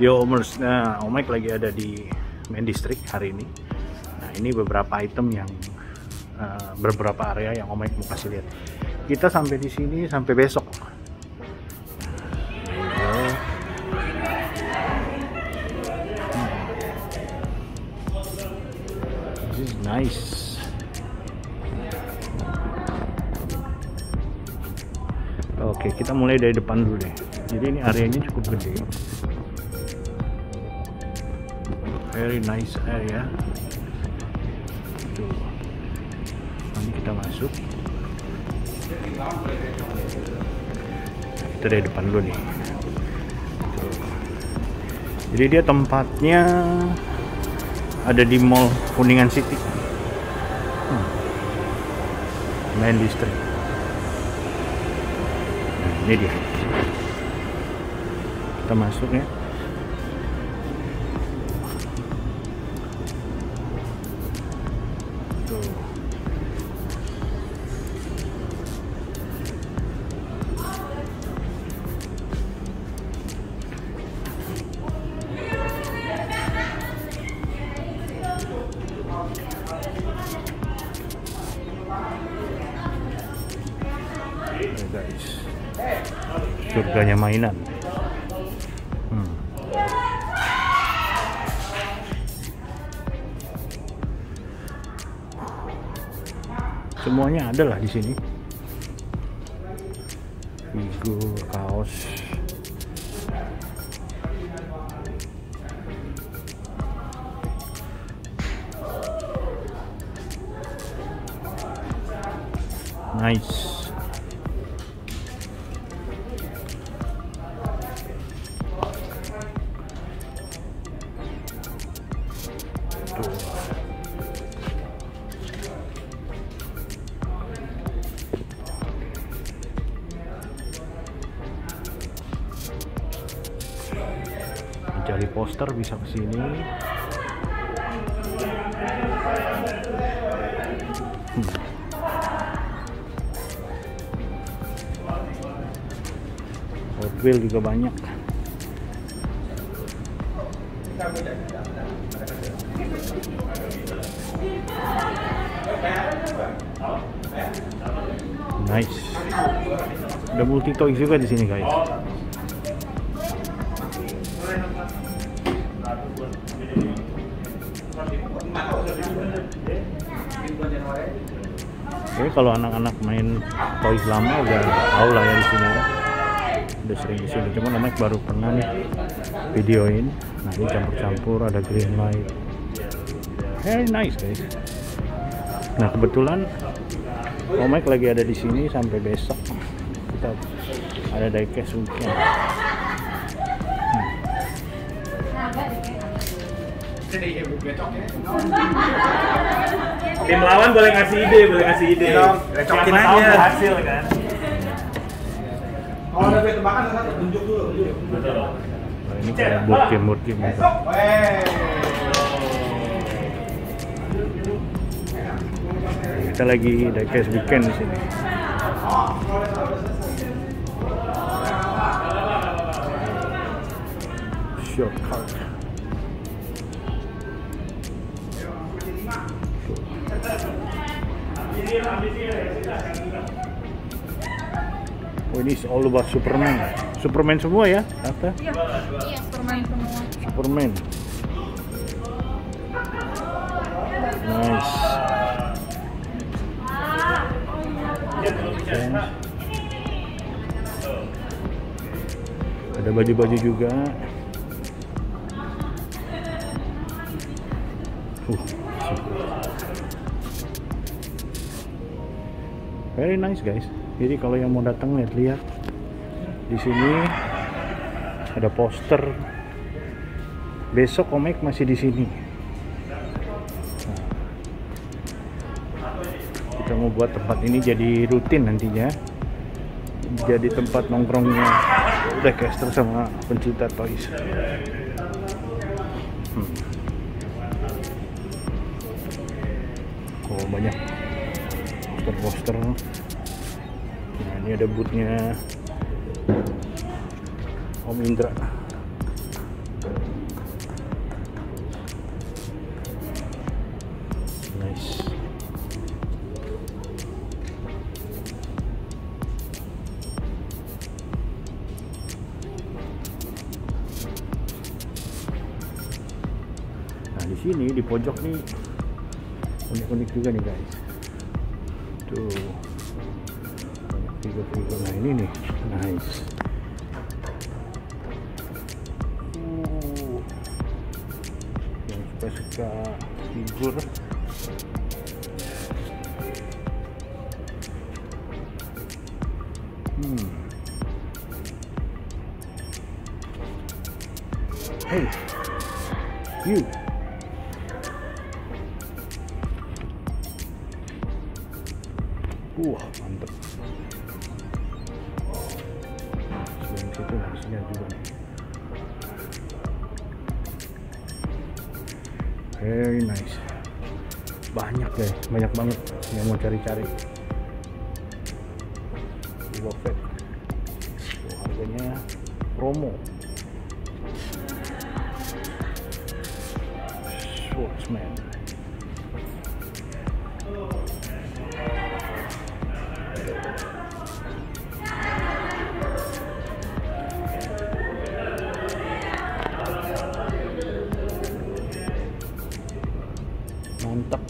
Yo Omers, nah Om Mike lagi ada di main district hari ini. Nah ini beberapa item yang uh, beberapa area yang Om Mike mau kasih lihat. Kita sampai di sini sampai besok. Hmm. This is nice. Oke, kita mulai dari depan dulu deh. Jadi ini areanya cukup gede. Very nice area. Tuh. Nanti kita masuk. Kita dari depan dulu nih. Jadi dia tempatnya ada di Mall Kuningan City. Hmm. Main district. Nah, ini dia. Kita masuk ya. Surganya mainan. Hmm. Semuanya ada lah di sini. Figur, kaos. Nice. Mencari poster bisa ke sini. Hmm. Juga banyak. Nice. Ada multi toys juga di sini guys. Oke, kalau anak-anak main toys lama udah tahu lah ya di sini ya. Udah sering di sini. Cuma namanya baru pernah nih videoin. Nah ini campur-campur ada green light. Very nice guys. Nah kebetulan Om Mike lagi ada di sini sampai besok. Kita ada diecast weekend. Tim lawan boleh ngasih ide, boleh ngasih ide. Dong, recokin Siapa tahu aja. berhasil kan. Kalau ada tembakan satu tunjuk dulu. tunjuk. Betul. Ini kayak board game board game. Kita lagi diecast weekend di sini. Shortcut. Oh ini all about Superman. Superman semua ya, Tata? Iya, iya, permain semua. Superman. Nice. Ada baju-baju juga. Uh, Very nice guys. Jadi kalau yang mau datang lihat-lihat di sini ada poster. Besok komik masih di sini. Kita mau buat tempat ini jadi rutin nantinya. Jadi tempat nongkrongnya Decaster sama pencinta toys. Hmm. Oh banyak poster-poster. Nah ini ada bootnya Om Indra. Nice. Nah di sini di pojok nih unik-unik juga nih guys. Tuh figur-figur nah ini nih nice uh, yang suka-suka figur hmm. Hey you Wah, mantep. Sebelum situ harusnya juga. Very nice. Banyak guys, banyak banget yang mau cari-cari. Fett. Tuh, harganya promo. Swordsman. Mantap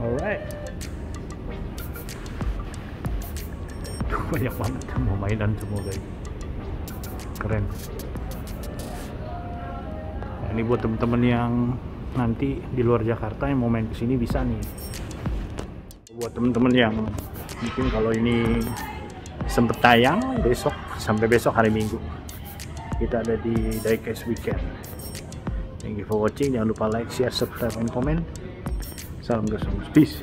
alright. Banyak banget mau mainan semua guys. Keren. Nah, ini buat temen-temen yang nanti di luar Jakarta yang mau main ke sini bisa nih buat temen-temen yang mungkin kalau ini sempet tayang besok sampai besok hari Minggu. Kita ada di Diecast Weekend. Thank you for watching. Jangan lupa like share subscribe and comment. Salam gasong peace